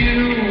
you.